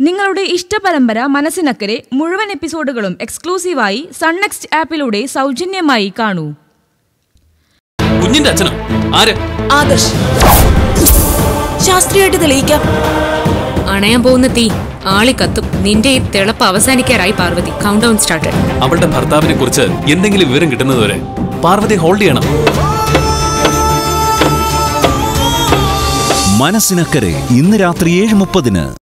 നിങ്ങളുടെ ഇഷ്ടപരമ്പര മനസ്സിനക്കരെ മുഴുവൻ എപ്പിസോഡുകളും എക്സ്ക്ലൂസീവായി സൺനെക്സ്റ്റ് ആപ്പിലൂടെ സൗജന്യമായി കാണൂ. കുഞ്ഞിന്റെ അച്ഛനോ? ആര്? ആദർശ്. ശാസ്ത്രീയമായിട്ട് തെളിയിക്കാം. അണയാൻ പോകുന്ന തീ ആളി കത്തും. നിന്റെ ഈ തിളപ്പ് അവസാനിക്കാറായി പാർവതി. കൗണ്ട് ഡൗൺ സ്റ്റാർട്ട് അവളുടെ ഭർത്താവിനെ കുറിച്ച് എന്തെങ്കിലും വിവരം കിട്ടുന്നതുവരെ പാർവതി ഹോൾഡ് ചെയ്യണം. മനസ്സിനക്കരെ ഇന്ന് രാത്രി ഏഴ് മുപ്പതിന്